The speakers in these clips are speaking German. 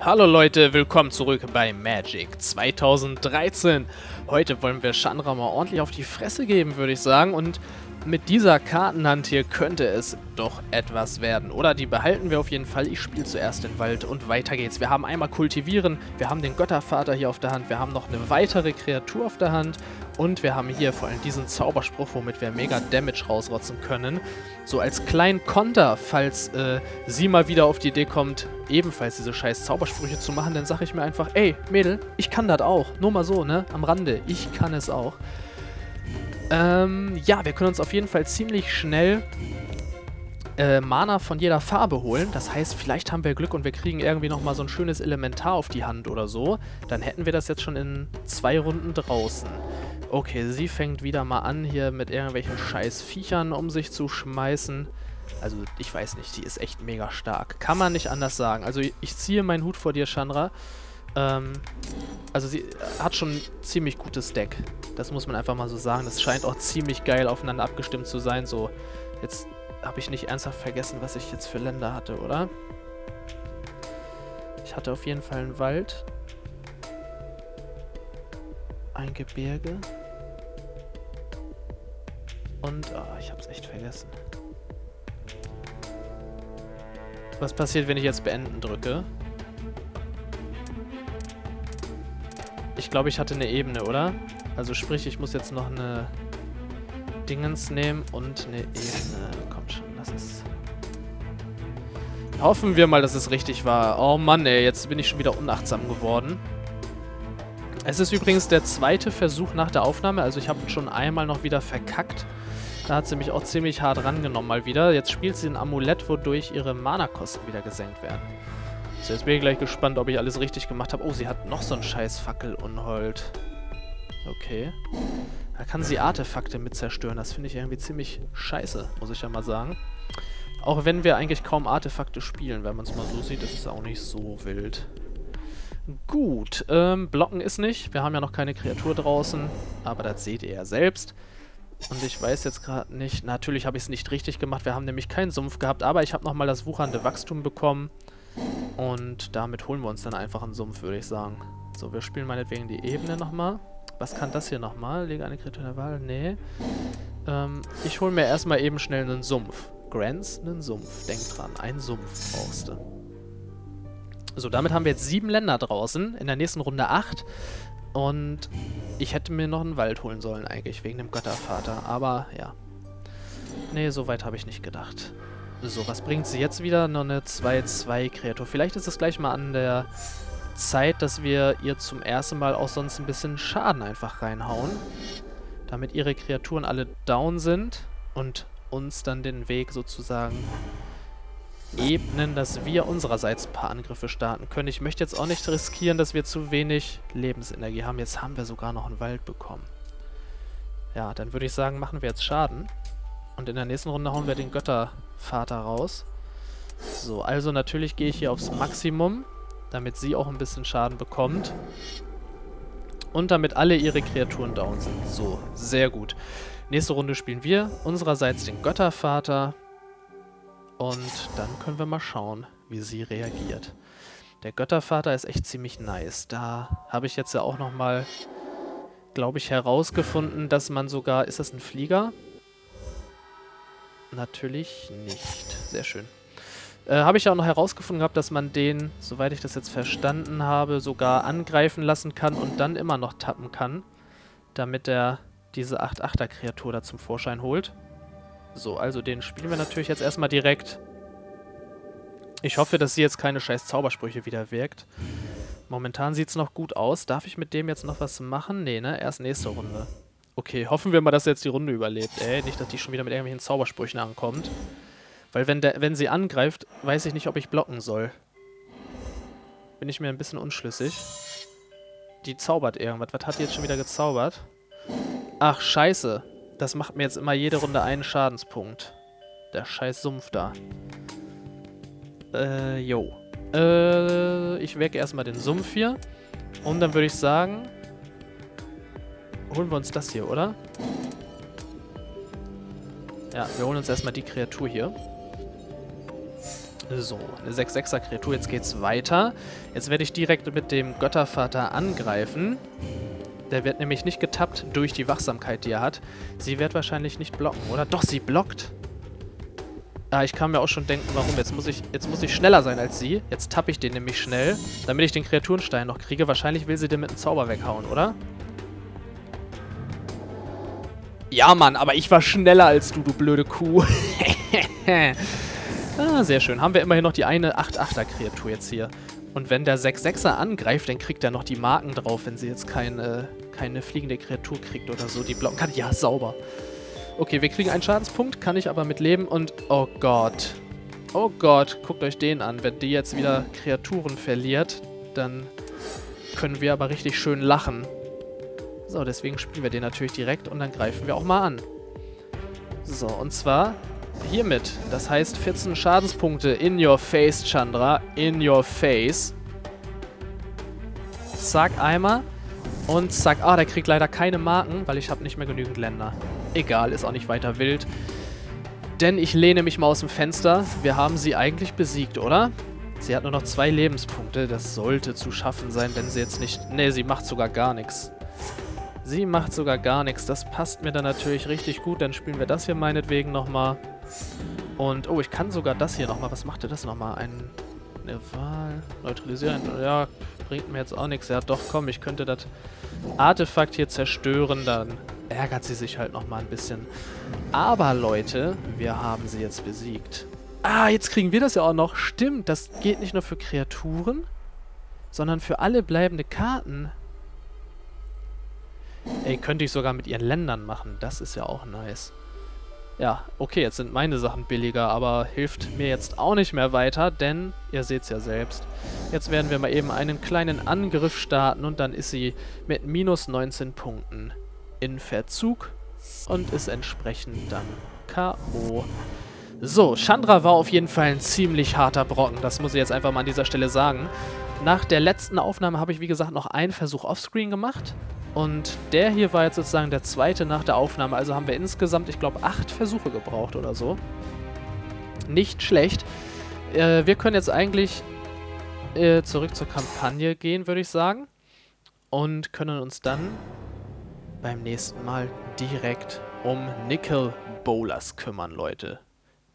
Hallo Leute, willkommen zurück bei Magic 2013. Heute wollen wir Chandra mal ordentlich auf die Fresse geben, würde ich sagen. Und mit dieser Kartenhand hier könnte es doch etwas werden. Oder die behalten wir auf jeden Fall. Ich spiele zuerst den Wald und weiter geht's. Wir haben einmal Kultivieren, wir haben den Göttervater hier auf der Hand, wir haben noch eine weitere Kreatur auf der Hand und wir haben hier vor allem diesen Zauberspruch, womit wir mega Damage rausrotzen können. So als kleinen Konter, falls äh, sie mal wieder auf die Idee kommt, ebenfalls diese scheiß Zaubersprüche zu machen, dann sage ich mir einfach, ey, Mädel, ich kann das auch. Nur mal so, ne? Am Rande. Ich kann es auch. Ähm, ja, wir können uns auf jeden Fall ziemlich schnell äh, Mana von jeder Farbe holen. Das heißt, vielleicht haben wir Glück und wir kriegen irgendwie nochmal so ein schönes Elementar auf die Hand oder so. Dann hätten wir das jetzt schon in zwei Runden draußen. Okay, sie fängt wieder mal an, hier mit irgendwelchen scheiß Viechern um sich zu schmeißen. Also, ich weiß nicht, die ist echt mega stark. Kann man nicht anders sagen. Also, ich ziehe meinen Hut vor dir, Chandra. Ähm, also sie hat schon ein ziemlich gutes Deck. Das muss man einfach mal so sagen. Das scheint auch ziemlich geil aufeinander abgestimmt zu sein. So, jetzt habe ich nicht ernsthaft vergessen, was ich jetzt für Länder hatte, oder? Ich hatte auf jeden Fall einen Wald. Ein Gebirge. Und, oh, ich habe es echt vergessen. Was passiert, wenn ich jetzt beenden drücke? Ich glaube, ich hatte eine Ebene, oder? Also sprich, ich muss jetzt noch eine Dingens nehmen und eine Ebene. Kommt schon, das ist... Hoffen wir mal, dass es richtig war. Oh Mann, ey, jetzt bin ich schon wieder unachtsam geworden. Es ist übrigens der zweite Versuch nach der Aufnahme. Also ich habe schon einmal noch wieder verkackt. Da hat sie mich auch ziemlich hart rangenommen mal wieder. Jetzt spielt sie ein Amulett, wodurch ihre Mana-Kosten wieder gesenkt werden. So, jetzt bin ich gleich gespannt, ob ich alles richtig gemacht habe. Oh, sie hat noch so ein scheiß Fackelunhold. Okay. Da kann sie Artefakte mit zerstören. Das finde ich irgendwie ziemlich scheiße, muss ich ja mal sagen. Auch wenn wir eigentlich kaum Artefakte spielen, wenn man es mal so sieht, ist es auch nicht so wild. Gut, ähm, blocken ist nicht. Wir haben ja noch keine Kreatur draußen, aber das seht ihr ja selbst. Und ich weiß jetzt gerade nicht, natürlich habe ich es nicht richtig gemacht. Wir haben nämlich keinen Sumpf gehabt, aber ich habe nochmal das wuchernde Wachstum bekommen. Und damit holen wir uns dann einfach einen Sumpf, würde ich sagen. So, wir spielen meinetwegen die Ebene nochmal. Was kann das hier nochmal? Lege eine Kreatur der Wahl? Nee. Ähm, ich hole mir erstmal eben schnell einen Sumpf. Grants, einen Sumpf. Denk dran, einen Sumpf brauchst du. So, damit haben wir jetzt sieben Länder draußen. In der nächsten Runde acht. Und ich hätte mir noch einen Wald holen sollen eigentlich, wegen dem Göttervater. Aber, ja. Nee, so weit habe ich nicht gedacht. So, was bringt sie jetzt wieder? Noch eine 2-2-Kreatur. Vielleicht ist es gleich mal an der Zeit, dass wir ihr zum ersten Mal auch sonst ein bisschen Schaden einfach reinhauen. Damit ihre Kreaturen alle down sind und uns dann den Weg sozusagen ebnen, dass wir unsererseits ein paar Angriffe starten können. Ich möchte jetzt auch nicht riskieren, dass wir zu wenig Lebensenergie haben. Jetzt haben wir sogar noch einen Wald bekommen. Ja, dann würde ich sagen, machen wir jetzt Schaden. Und in der nächsten Runde hauen wir den Göttervater raus. So, also natürlich gehe ich hier aufs Maximum, damit sie auch ein bisschen Schaden bekommt. Und damit alle ihre Kreaturen down sind. So, sehr gut. Nächste Runde spielen wir unsererseits den Göttervater. Und dann können wir mal schauen, wie sie reagiert. Der Göttervater ist echt ziemlich nice. Da habe ich jetzt ja auch nochmal, glaube ich, herausgefunden, dass man sogar... Ist das ein Flieger? Natürlich nicht. Sehr schön. Äh, habe ich ja auch noch herausgefunden gehabt, dass man den, soweit ich das jetzt verstanden habe, sogar angreifen lassen kann und dann immer noch tappen kann, damit er diese 8-8er-Kreatur da zum Vorschein holt. So, also den spielen wir natürlich jetzt erstmal direkt. Ich hoffe, dass sie jetzt keine scheiß Zaubersprüche wieder wirkt. Momentan sieht es noch gut aus. Darf ich mit dem jetzt noch was machen? Nee, ne? Erst nächste Runde. Okay, hoffen wir mal, dass er jetzt die Runde überlebt. Ey, nicht, dass die schon wieder mit irgendwelchen Zaubersprüchen ankommt. Weil wenn, der, wenn sie angreift, weiß ich nicht, ob ich blocken soll. Bin ich mir ein bisschen unschlüssig. Die zaubert irgendwas. Was hat die jetzt schon wieder gezaubert? Ach, scheiße. Das macht mir jetzt immer jede Runde einen Schadenspunkt. Der scheiß Sumpf da. Äh, jo. Äh, ich wecke erstmal den Sumpf hier. Und dann würde ich sagen, holen wir uns das hier, oder? Ja, wir holen uns erstmal die Kreatur hier. So, eine 6-6er Kreatur. Jetzt geht's weiter. Jetzt werde ich direkt mit dem Göttervater angreifen. Der wird nämlich nicht getappt durch die Wachsamkeit, die er hat. Sie wird wahrscheinlich nicht blocken, oder? Doch, sie blockt. Ah, ich kann mir auch schon denken, warum. Jetzt muss ich, jetzt muss ich schneller sein als sie. Jetzt tappe ich den nämlich schnell, damit ich den Kreaturenstein noch kriege. Wahrscheinlich will sie den mit einem Zauber weghauen, oder? Ja, Mann, aber ich war schneller als du, du blöde Kuh. ah, sehr schön. Haben wir immerhin noch die eine 8-8er-Kreatur jetzt hier. Und wenn der 6-6er angreift, dann kriegt er noch die Marken drauf, wenn sie jetzt keine, keine fliegende Kreatur kriegt oder so, die blocken kann. Ja, sauber. Okay, wir kriegen einen Schadenspunkt, kann ich aber mit leben und... Oh Gott. Oh Gott, guckt euch den an. Wenn die jetzt wieder Kreaturen verliert, dann können wir aber richtig schön lachen. So, deswegen spielen wir den natürlich direkt und dann greifen wir auch mal an. So, und zwar hiermit. Das heißt 14 Schadenspunkte in your face, Chandra. In your face. Zack, einmal. Und zack. Ah, der kriegt leider keine Marken, weil ich habe nicht mehr genügend Länder. Egal, ist auch nicht weiter wild. Denn ich lehne mich mal aus dem Fenster. Wir haben sie eigentlich besiegt, oder? Sie hat nur noch zwei Lebenspunkte. Das sollte zu schaffen sein, wenn sie jetzt nicht... Ne, sie macht sogar gar nichts. Sie macht sogar gar nichts. Das passt mir dann natürlich richtig gut. Dann spielen wir das hier meinetwegen nochmal. Und, oh, ich kann sogar das hier nochmal. Was macht das nochmal? Ein, Wahl. Neutralisieren. Ja, bringt mir jetzt auch nichts. Ja, doch, komm, ich könnte das Artefakt hier zerstören. Dann ärgert sie sich halt nochmal ein bisschen. Aber Leute, wir haben sie jetzt besiegt. Ah, jetzt kriegen wir das ja auch noch. Stimmt, das geht nicht nur für Kreaturen, sondern für alle bleibende Karten. Ey, könnte ich sogar mit ihren Ländern machen. Das ist ja auch nice. Ja, okay, jetzt sind meine Sachen billiger, aber hilft mir jetzt auch nicht mehr weiter, denn ihr seht es ja selbst. Jetzt werden wir mal eben einen kleinen Angriff starten und dann ist sie mit minus 19 Punkten in Verzug und ist entsprechend dann K.O. So, Chandra war auf jeden Fall ein ziemlich harter Brocken, das muss ich jetzt einfach mal an dieser Stelle sagen. Nach der letzten Aufnahme habe ich, wie gesagt, noch einen Versuch offscreen gemacht. Und der hier war jetzt sozusagen der zweite nach der Aufnahme. Also haben wir insgesamt, ich glaube, acht Versuche gebraucht oder so. Nicht schlecht. Äh, wir können jetzt eigentlich äh, zurück zur Kampagne gehen, würde ich sagen. Und können uns dann beim nächsten Mal direkt um Nickel Bowlers kümmern, Leute.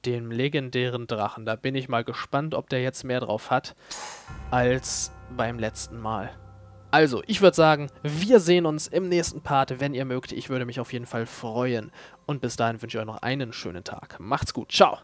Dem legendären Drachen. Da bin ich mal gespannt, ob der jetzt mehr drauf hat als beim letzten Mal. Also, ich würde sagen, wir sehen uns im nächsten Part, wenn ihr mögt. Ich würde mich auf jeden Fall freuen. Und bis dahin wünsche ich euch noch einen schönen Tag. Macht's gut. Ciao.